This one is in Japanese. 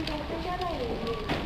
じゃないです。